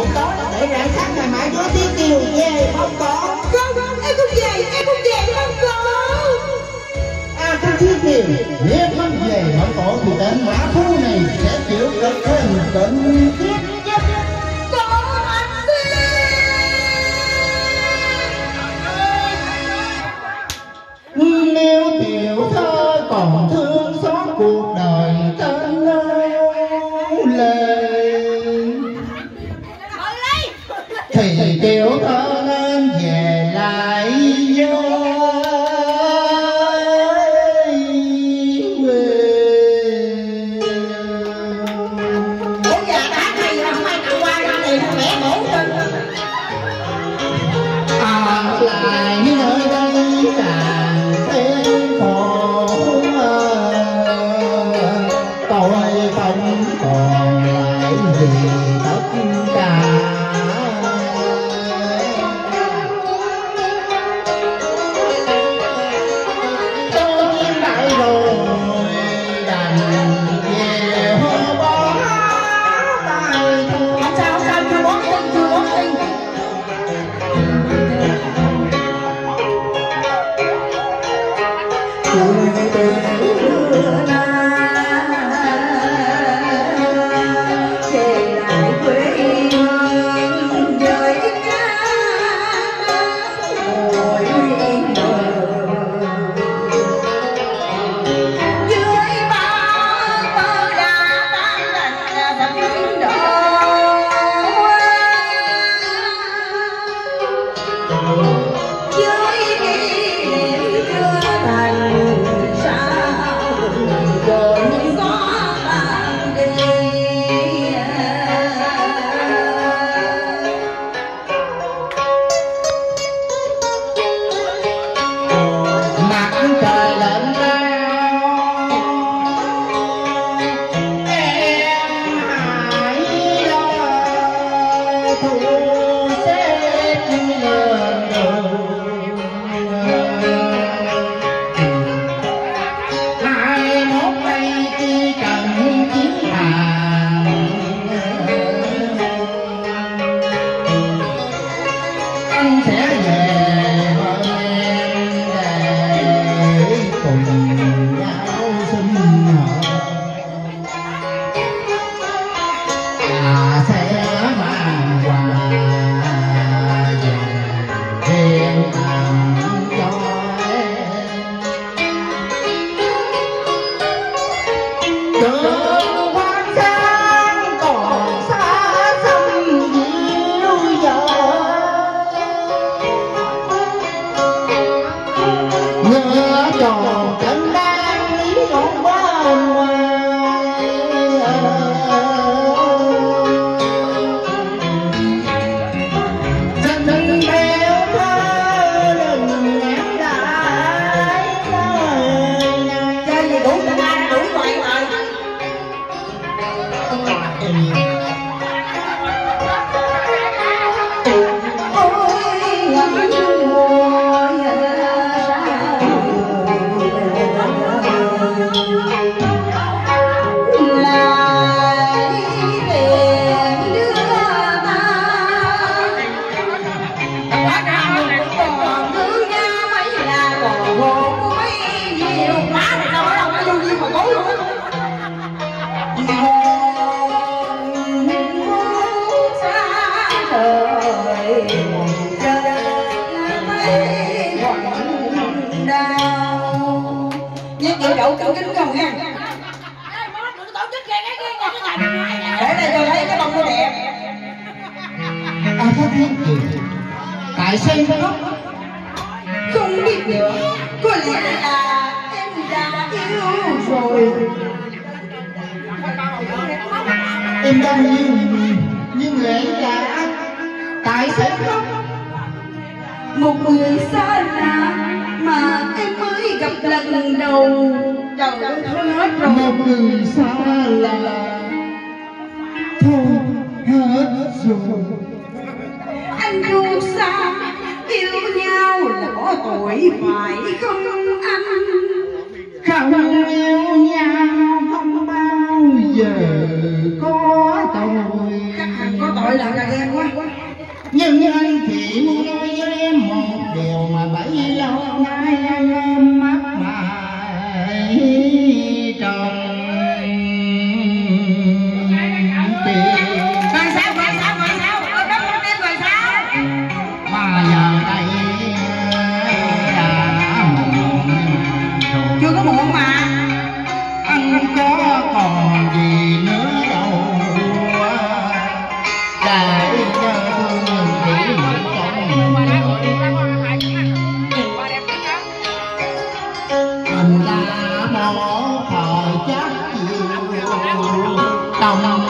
buổi tối để rạng sáng ngày mai chúa tiếng kiều về không có. Vâng vâng em không về em không về không có. À thưa thiên kiều Nếu không về mẫn cổ thì tên mã phu này sẽ chịu cực thêm tình Thì tiểu thơ lên về lại vô. Em Chịu đậu cậu kính không nha Để đây cho lấy cái bông nó đẹp. Ta thiên tại sao khóc Không biết nữa Có lẽ là em đã yêu rồi. Em đang yêu nhưng lẽ là tại sao khóc Một người xa lạ mà em mới gặp lần đầu. Trời ơi thôi hết rồi. Một người xa lạ thôi hết rồi. Anh du xa yêu nhau là có tuổi phải không anh? Không yêu nhau không bao giờ có tội. Có tội là là em quá. Nhưng anh thì muốn nói với em một điều mà bấy lâu nay anh em đồng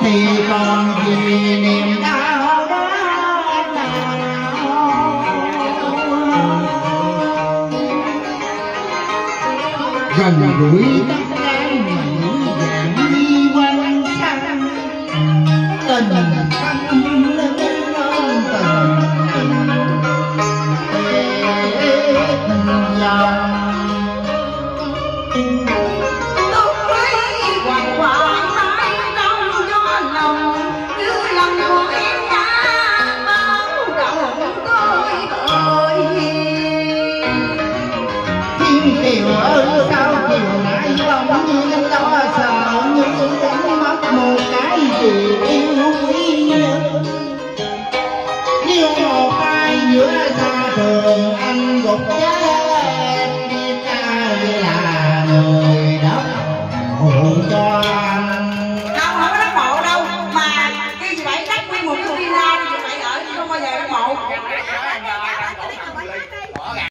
thì còn gì niềm đau nào, gần gũi. tất mừng anh cũng nhớ